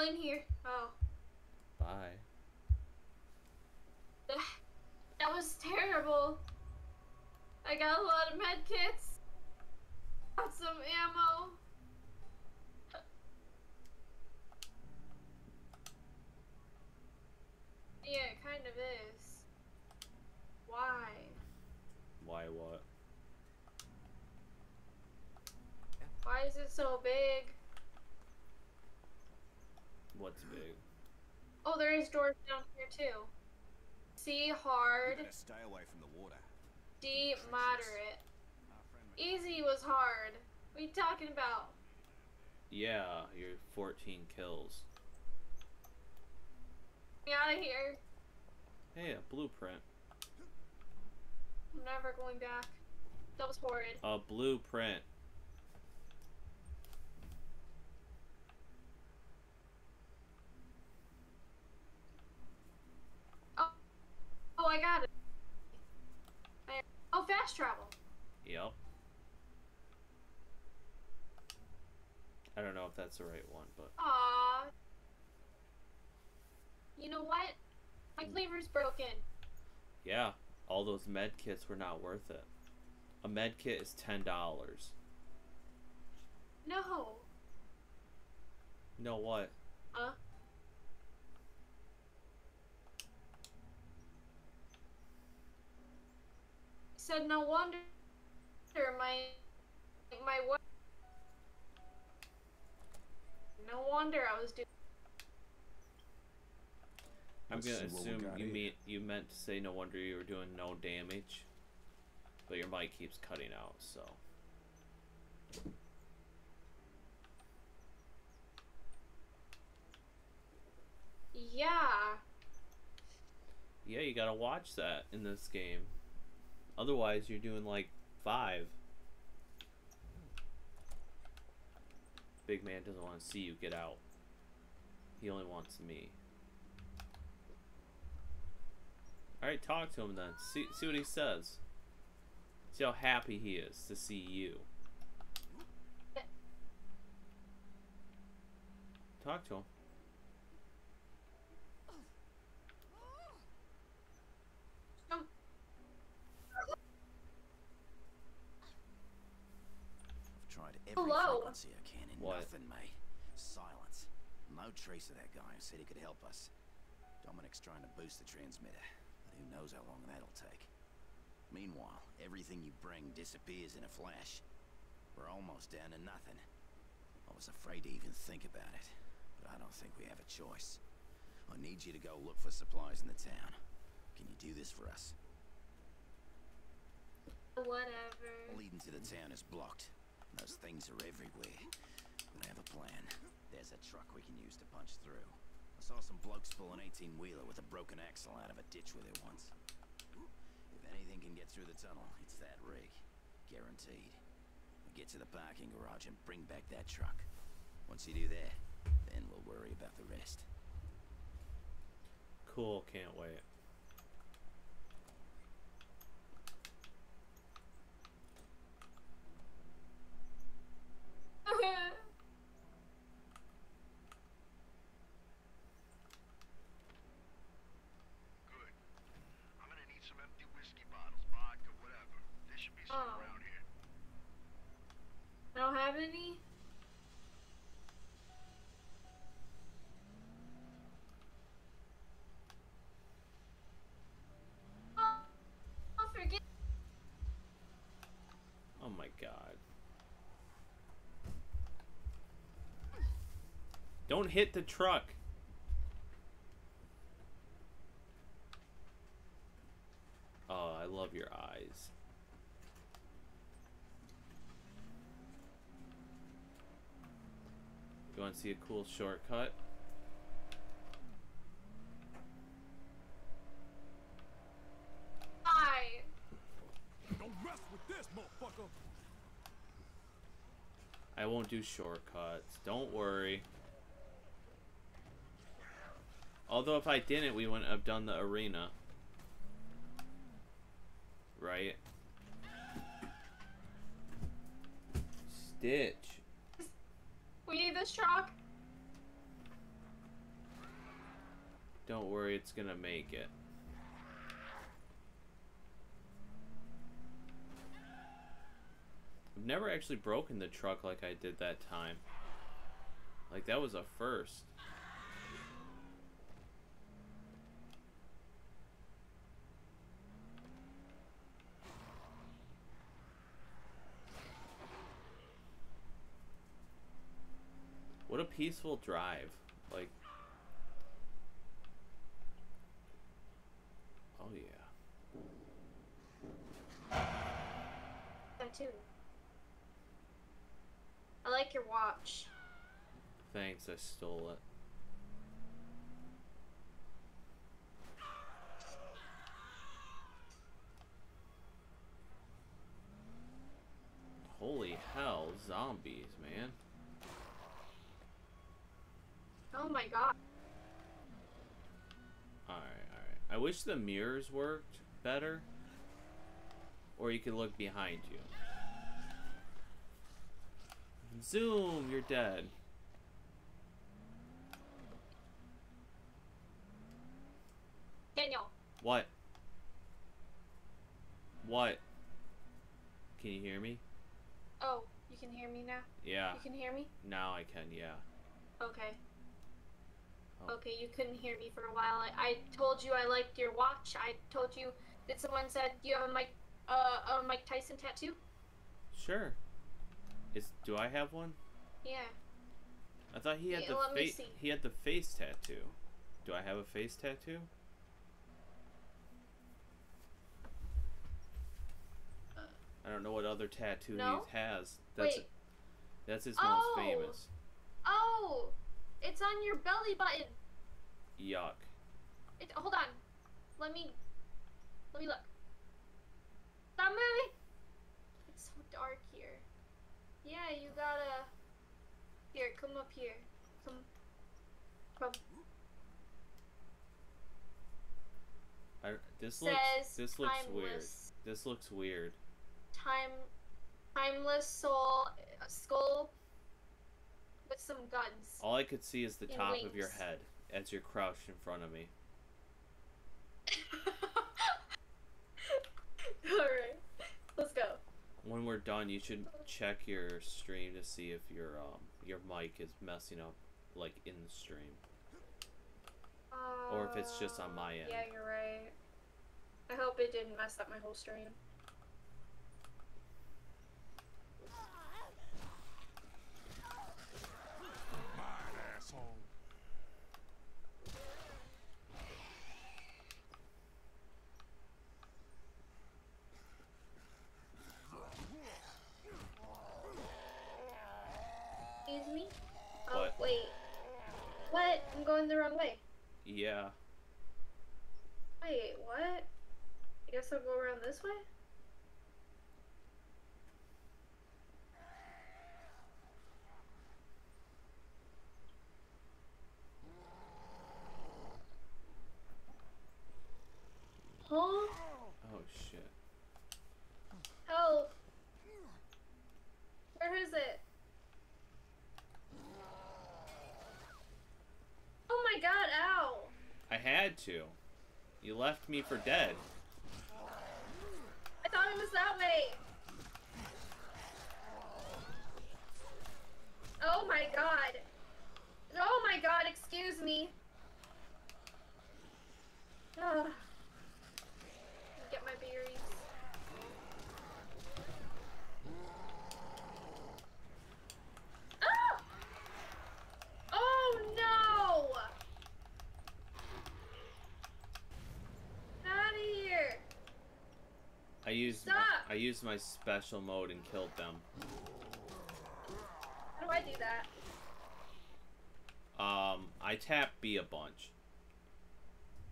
all in here. Oh. Bye. That was terrible. I got a lot of med kits. Got some ammo. Yeah, it kind of is. Why? Why what? Why is it so big? What's big? Oh, there is doors down here too. C hard, Better stay away from the water. D moderate. Easy was hard. What are you talking about? Yeah, you're 14 kills. Get out of here. Hey, a blueprint. I'm never going back. That was horrid. A blueprint. Oh, I got it. Oh, fast travel. Yep. I don't know if that's the right one, but Aw. You know what? My hmm. cleaver's broken. yeah, all those med kits were not worth it. A med kit is ten dollars. No. No what? Huh? Said no wonder my my what? No wonder I was doing. I'm gonna see what we assume you here. mean you meant to say no wonder you were doing no damage, but your mic keeps cutting out. So Yeah. yeah, you gotta watch that in this game. Otherwise, you're doing like five. Big man doesn't want to see you get out. He only wants me. Alright, talk to him then. See see what he says. See how happy he is to see you. Talk to him. Um, I've tried every Hello. frequency I can and What? nothing, mate. Silence. No trace of that guy who said he could help us. Dominic's trying to boost the transmitter, but who knows how long that'll take. Meanwhile, everything you bring disappears in a flash. We're almost down to nothing. I was afraid to even think about it, but I don't think we have a choice. I need you to go look for supplies in the town. Can you do this for us? whatever. Leading to the town is blocked. Those things are everywhere. But I have a plan. There's a truck we can use to punch through. I saw some blokes pull an 18-wheeler with a broken axle out of a ditch with it once. If anything can get through the tunnel, it's that rig. Guaranteed. We get to the parking garage and bring back that truck. Once you do that, then we'll worry about the rest. Cool, can't wait. Good. I'm gonna need some empty whiskey bottles, vodka, whatever. There should be some Oh. around here. I don't have any. Oh, forget. Oh my god. Don't hit the truck. Oh, I love your eyes. You want to see a cool shortcut? Bye. Don't mess with this, motherfucker. I won't do shortcuts. Don't worry. Although if I didn't, we wouldn't have done the arena. Right? Stitch this? Don't worry, it's gonna make it. I've never actually broken the truck like I did that time. Like, that was a first. Peaceful drive. Like Oh yeah. Too. I like your watch. Thanks, I stole it. Holy hell, zombies, man. Oh my god. Alright, alright. I wish the mirrors worked better. Or you could look behind you. Zoom, you're dead. Daniel. What? What? Can you hear me? Oh, you can hear me now? Yeah, You can hear me? now I can, yeah. Okay. Oh. Okay, you couldn't hear me for a while. I, I told you I liked your watch. I told you. that someone said you have a Mike, uh, a Mike Tyson tattoo? Sure. Is do I have one? Yeah. I thought he had Yeah, the face. He had the face tattoo. Do I have a face tattoo? I don't know what other tattoo No? he has. That's Wait. that's his Oh! most famous. Oh, it's on your belly button. Yuck. It, hold on. Let me. Let me look. Stop moving. It's so dark here. Yeah, you gotta. Here, come up here. Come. Come. I, this Says looks this looks weird. timeless. This looks weird. Time. Timeless soul. uh, Skull. With some guns. All I could see is the top of your head as you're crouched in front of me. Alright. Let's go. When we're done, you should check your stream to see if your um your mic is messing up like in the stream. Or if it's just on my Uh, end. Yeah, you're right. I hope it didn't mess up my whole stream. Mine, asshole. Excuse me? Oh, What? wait. What? I'm going the wrong way. Yeah. Wait, what? I guess I'll go around this way? Huh? Oh shit. Help! Where is it? Oh my god, ow! Had to. You left me for dead. I thought it was that way! Oh my god! Oh my god, excuse me! Ugh. Get my berries. Ah! Oh no! Out of here! I used my, Stop! I used my special mode and killed them. How do I do that? Um, I tap B a bunch.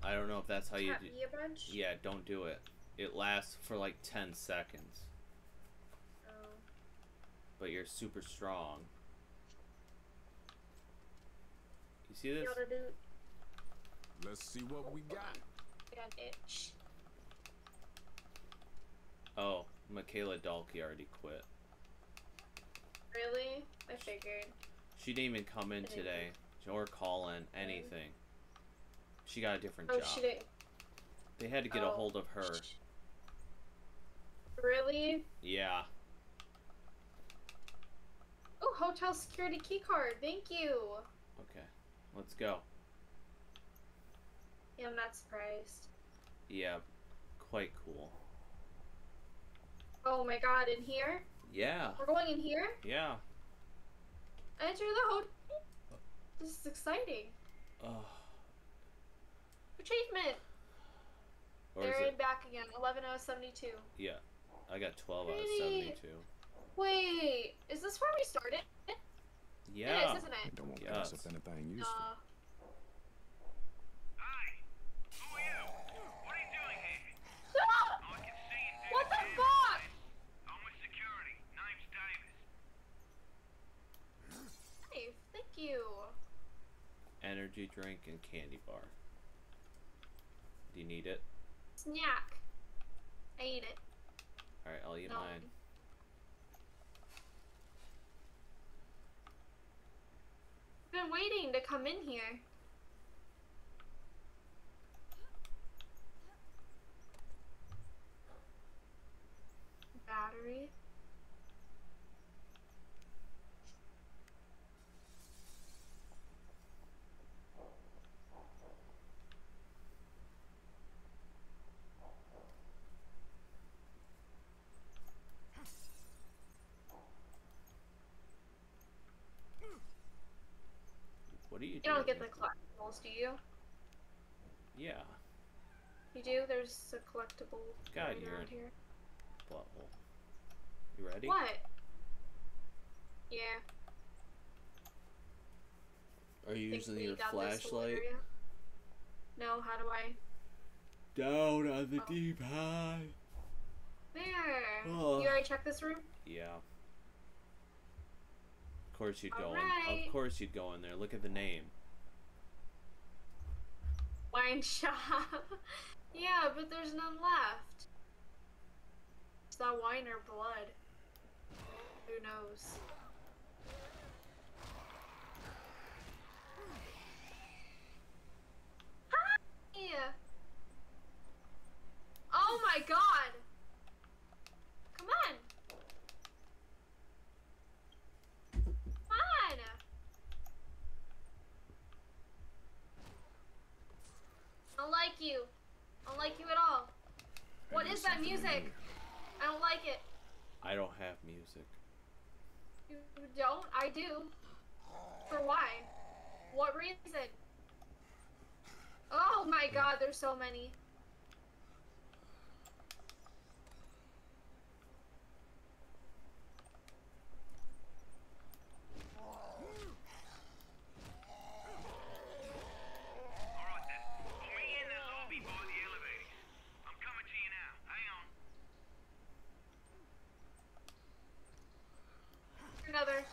I don't know if that's how you Tap do. me a bunch? Yeah, don't do it. It lasts for like 10 seconds, Oh. but you're super strong. You see this? Let's see what we got. I got itch. Oh, Michaela Dalkey already quit. Really? I figured. She didn't even come in today or call in anything. She got a different Oh, job. she didn't. They had to get a Oh. hold of her. Really? Yeah. Oh, hotel security key card. Thank you. Okay. Let's go. Yeah, I'm not surprised. Yeah. Quite cool. Oh my god, in here? Yeah. We're going in here? Yeah. Enter the hotel. This is exciting. Oh. Achievement. Or is They're it? in back again. 11072. Yeah. I got 12 out of 72. Wait, is this where we started? Yeah. is, isn't We it? don't want to Yes. pass up anything useful. Uh, Hi. Who are you? What are you doing here? ah! Oh, I can see you through What the damn fuck? thing. I'm with security. Name's Davis. Hey, thank you. Energy drink and candy bar. Do you need it? Snack. I eat it. Alright, I'll eat No. mine. I've been waiting to come in here. Battery. What are you You doing? don't get the collectibles, do you? Yeah. You do? There's a collectible God, going you're around an here. butthole. You ready? What? Yeah. Are you think using your got this whole flashlight? No, how do I? Down on the Oh. D-pad. There. Oh. You already checked this room? Yeah. Of course you'd go in. Of course you'd go in there. Look at the name. Wine shop. yeah, but there's none left. Is that wine or blood? Who knows? Hi! Oh my god! Come on! Come on! I don't like you. I don't like you at all. What is that music? I don't like it. I don't have music. You don't? I do. For why? What reason? Oh my god, there's so many. All right then. I'll meet you in the lobby by the elevator. I'm coming to you now. Hang on. Another.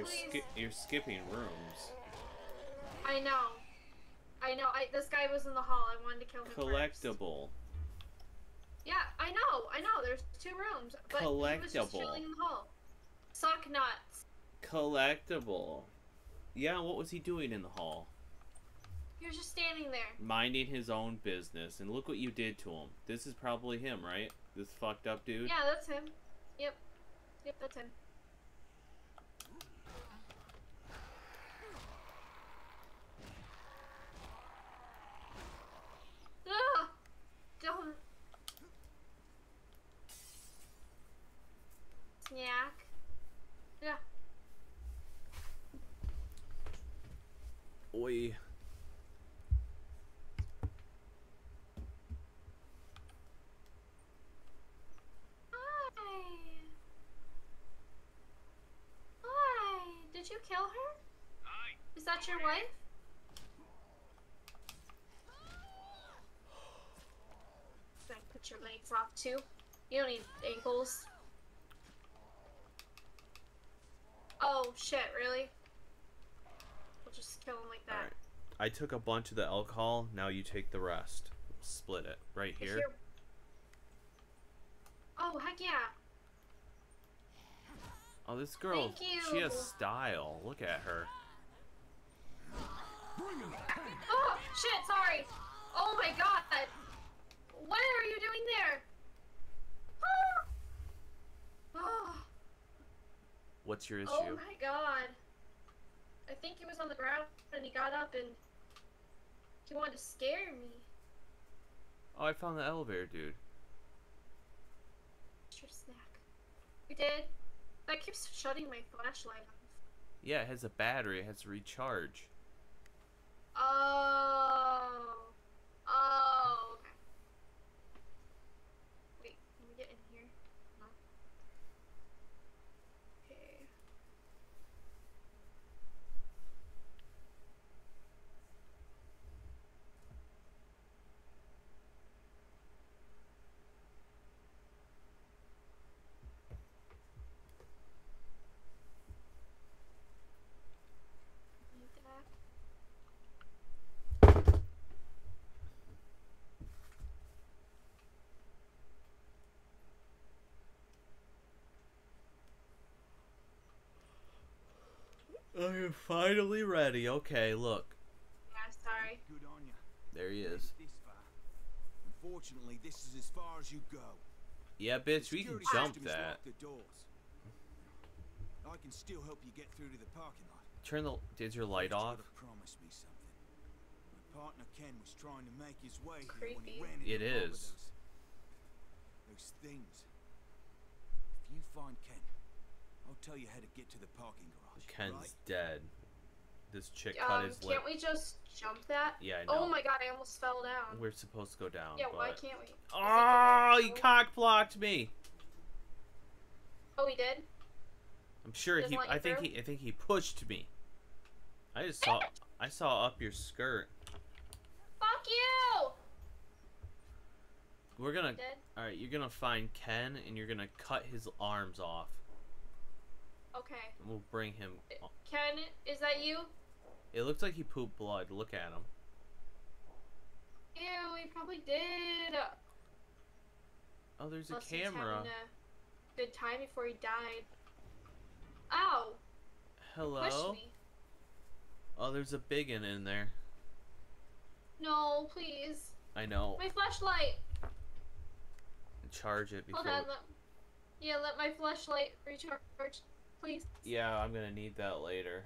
You're ski- you're skipping rooms. I know. I know. I this guy was in the hall. I wanted to kill him. first. Collectible. Yeah, I know. I know. There's two rooms, but he was just Collectible. chilling in the hall. Suck nuts. Collectible. Yeah, what was he doing in the hall? He was just standing there. Minding his own business. And look what you did to him. This is probably him, right? This fucked up dude? Yeah, that's him. Yep. Yep, that's him. Ugh! Don't. Snack. Yeah. Oi. Hi. Hi. Did you kill her? Hi. Is that your wife? Gonna put your legs off too. You don't need ankles. Oh shit, really? We'll just kill him like that. Alright. I took a bunch of the alcohol. Now you take the rest. Split it. Right If here. Oh heck yeah. Oh, this girl. Thank you. She has style. Look at her. Bring it on. Oh! my god! What are you doing there? Ah. What's your oh issue? Oh my god. I think he was on the ground and he got up and he wanted to scare me. Oh, I found the elevator, dude. Extra snack. You did? That keeps shutting my flashlight off. Yeah, it has a battery. It has to recharge. Oh. Oh. Okay. Wait, can we get in here? No. Okay. Need that. I'm finally ready. Okay, look. Yeah, sorry. Good on you. There he is. This far. Unfortunately, this is as far as you go. Yeah, bitch, we can jump that. the doors. I can still help you get through to the parking lot. Turn the. Did your light You've off? Promise me something. My partner Ken was trying to make his way here when he Creepy. ran into It all of is. those, those things. If you find Ken, I'll tell you how to get to the parking garage. Ken's right? dead. This chick cut Um, his lip. can't we just jump that? Yeah, I know. Oh my god, I almost fell down. We're supposed to go down. yeah, but... why can't we? Is Oh, the he cock blocked me. Oh, he did? I'm sure Didn't he. I think through? he. I think he pushed me. I just saw. I saw up your skirt. Fuck you! We're gonna. All right, you're gonna find Ken and you're gonna cut his arms off. Okay. We'll bring him. Ken, is that you? It looks like he pooped blood. Look at him. Ew, he probably did. Oh, there's a Unless he was camera. having a good time before he died. Ow! Hello. Oh, there's a big one in there. No, please. I know. My flashlight. Charge it before. Hold on. Let, yeah, let my flashlight recharge, please. Yeah, I'm gonna need that later.